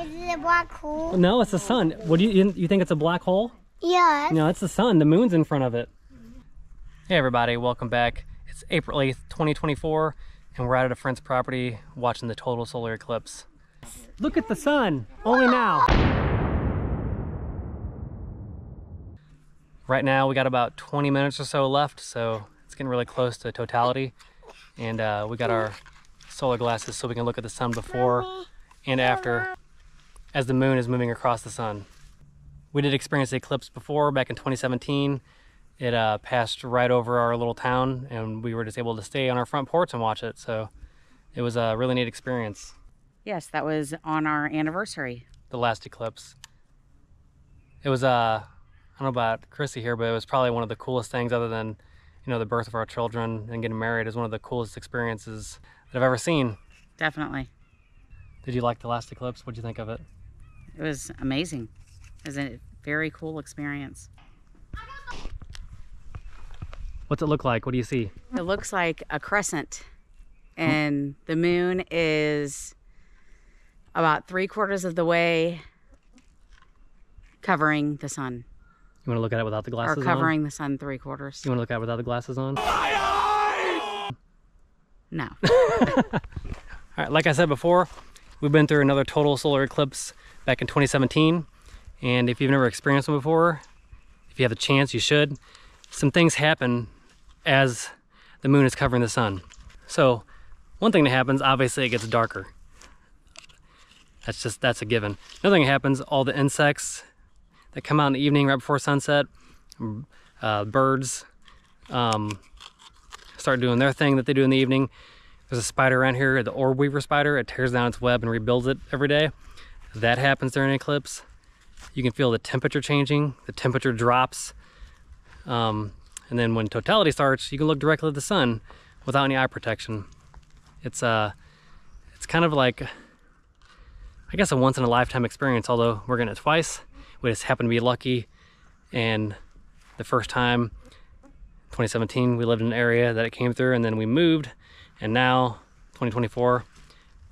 Is it a black hole? No, it's the sun. What do you you, think it's a black hole? Yes. No, it's the sun. The moon's in front of it. Hey everybody, welcome back. It's April 8th, 2024, and we're out at a friend's property watching the total solar eclipse. Look at the sun, only now. Right now we got about 20 minutes or so left, so it's getting really close to totality. And uh, we got our solar glasses so we can look at the sun before and after as the moon is moving across the sun. We did experience the eclipse before back in 2017. It uh, passed right over our little town, and we were just able to stay on our front porch and watch it. So it was a really neat experience. Yes, that was on our anniversary. The last eclipse. It was uh, I don't know about Chrissy here, but it was probably one of the coolest things, other than you know the birth of our children and getting married, is one of the coolest experiences that I've ever seen. Definitely. Did you like the last eclipse? What'd you think of it? It was amazing. It was a very cool experience. What's it look like? What do you see? It looks like a crescent, and the moon is about three quarters of the way covering the sun, You want to look at it without the glasses or on? covering the sun three quarters. You want to look at it without the glasses on? No. All right, like I said before, we've been through another total solar eclipse back in 2017. And if you've never experienced one before, if you have the chance, you should. Some things happen as the moon is covering the sun. So, one thing that happens, obviously, it gets darker. That's just, that's a given. Another thing that happens, all the insects that come out in the evening right before sunset, uh, birds, um, start doing their thing that they do in the evening. There's a spider around here, the orb weaver spider. It tears down its web and rebuilds it every day. That happens during an eclipse. You can feel the temperature changing. The temperature drops. Um, and then when totality starts, you can look directly at the sun without any eye protection. It's uh, it's kind of like, I guess, a once in a lifetime experience. Although we're getting it twice, we just happen to be lucky. And the first time 2017 we lived in an area that it came through and then we moved and now 2024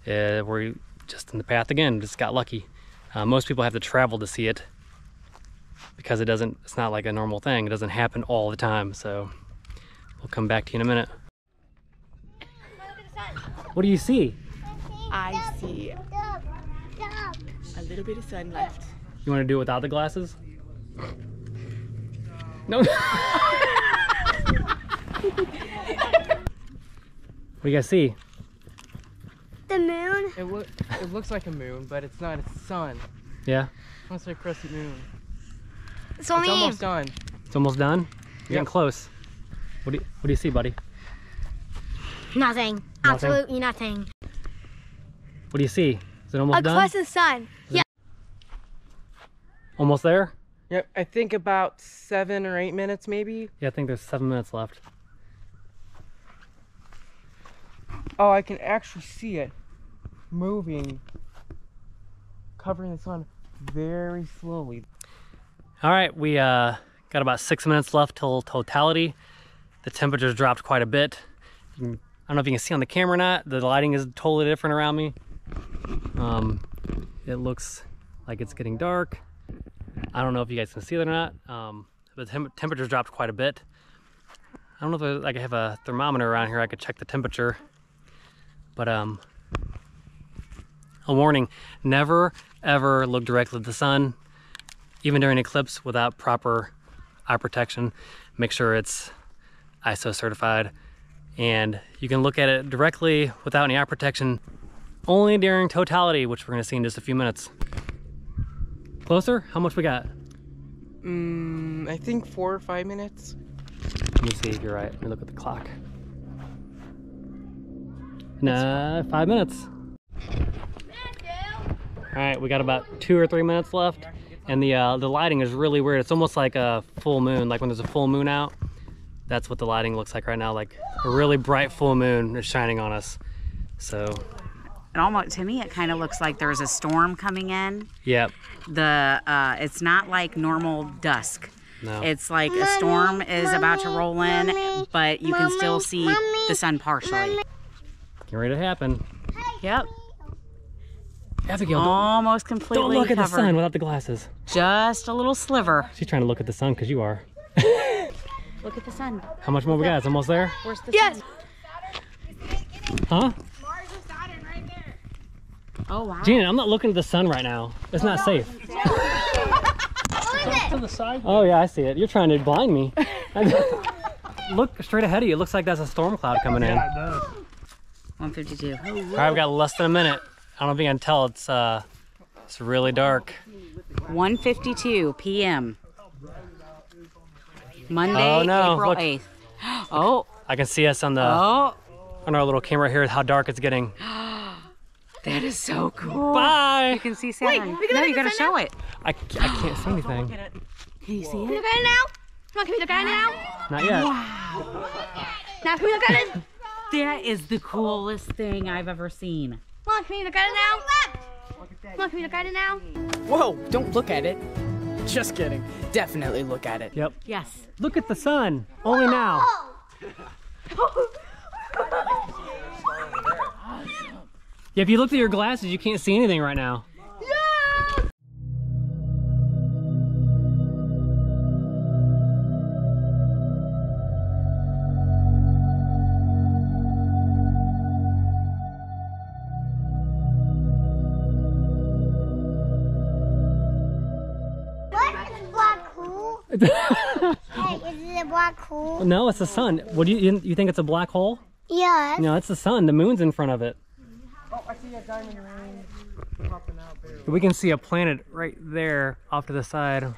uh, we're just in the path again. Just got lucky. Uh, most people have to travel to see it because it doesn't it's not like a normal thing. It doesn't happen all the time. So we'll come back to you in a minute. What do you see? I see a little bit of sun left. you want to do it without the glasses? No what do you guys see The moon. It, look, it looks like a moon, but it's not. It's sun. yeah Looks like a crescent moon. It's only It's almost done. it's almost done you're getting close what do you what do you see buddy nothing. Nothing? Absolutely nothing. What do you see? Is it almost A done? crescent sun. Yeah. Almost there? Yep. I think about seven or eight minutes, maybe. Yeah, I think there's seven minutes left. Oh, I can actually see it moving, covering the sun very slowly. All right, we uh, got about six minutes left till totality. The temperature's dropped quite a bit. Can- I don't know if you can see on the camera or not. The lighting is totally different around me. Um, it looks like it's getting dark. I don't know if you guys can see it or not. Um, but the temp- temperature's dropped quite a bit. I don't know if there's- I have a thermometer around here. I could check the temperature. But um, a warning: never ever look directly at the sun, even during eclipse, without proper eye protection. Make sure it's ISO certified, and you can look at it directly without any eye protection only during totality, which we're going to see in just a few minutes. Closer? How much we got? Mm, I think four or five minutes. Let me see if you're right. Let me look at the clock. Nah, five minutes. All right, we got about two or three minutes left, and the uh, the lighting is really weird. It's almost like a full moon, like when there's a full moon out. That's what the lighting looks like right now, like a really bright full moon is shining on us. So, It almost to me, it kind of looks like there's a storm coming in. yep, The uh, it's not like normal dusk. no. It's like a storm is about to roll in, Mommy, but you can still see Mommy, the sun partially. Getting ready to happen. Yep. Abigail, Almost completely don't look at the sun without the glasses. Just a little sliver. She's trying to look at the sun because you are. Look at the sun. How much more we got? It's almost there. Where's the Yes. sun? Huh? Mars' Saturn right there. Oh wow. Gina, I'm not looking at the sun right now. It's not safe. Oh yeah, I see it. You're trying to blind me. Look straight ahead of you. It looks like that's a storm cloud coming in. All 152. right, we got less than a minute. I don't know if you can tell. It's uh, it's really dark. 152 p.m. Monday, Oh, no, April look. 8th. Oh, I can see us on the oh, on our little camera here. How dark it's getting. that is so cool. Bye. You can see Saturn. we can no, you gotta the sun show it. I, I can't see anything. Can you see Can we it? look at it now? Come on, can we look at it now? Not yet. Wow. Now can we look at it? That is the coolest thing I've ever seen. Come on, can we look at it now? Come on, can we look at it now? Whoa, don't look at it. Just kidding. Definitely look at it. Yep. Yes. Look at the sun. Only oh. now. Yeah, if you look at your glasses, you can't see anything right now. hey, is it a black hole? No, it's the sun. What do you you, you think it's a black hole? Yes. No, it's the sun. The moon's in front of it. Oh, I see a diamond ring popping out there. We can see a planet right there off to the side.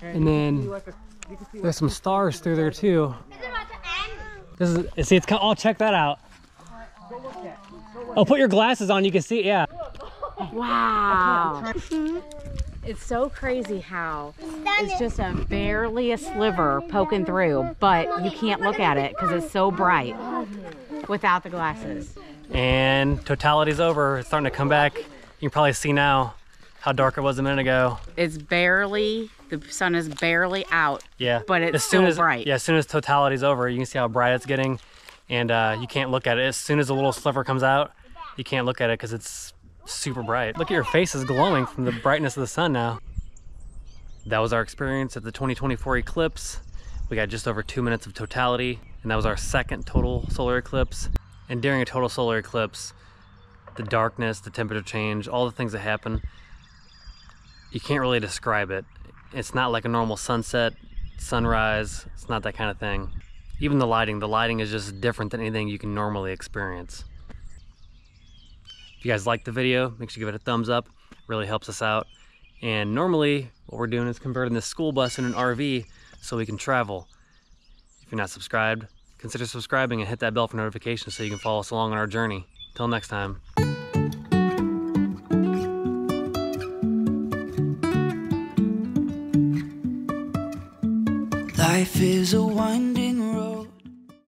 And then Like a, you can see there's some stars through there too. Is it about to end? This is see it's kind oh check that out. Oh, put your glasses on. You can see. Yeah. Wow. Mm-hmm. It's so crazy how it's just a barely a sliver poking through, but you can't look at it because it's so bright without the glasses. And totality's over. It's starting to come back. You can probably see now how dark it was a minute ago. It's barely the sun is barely out. Yeah. But it's as soon still as, bright. Yeah, as soon as totality's over, you can see how bright it's getting, and uh, you can't look at it. As soon as a little sliver comes out, you can't look at it because it's super bright. Look at your face is glowing from the brightness of the sun now. That was our experience at the 2024 eclipse. We got just over two minutes of totality, and that was our second total solar eclipse. And during a total solar eclipse, the darkness, the temperature change, all the things that happen, you can't really describe it. It's not like a normal sunset, sunrise. It's not that kind of thing. Even the lighting, the lighting is just different than anything you can normally experience. If you guys like the video, make sure you give it a thumbs up. It really helps us out. And normally, what we're doing is converting this school bus in an RV so we can travel. If you're not subscribed, consider subscribing and hit that bell for notifications so you can follow us along on our journey. Till next time. Life is a wonder.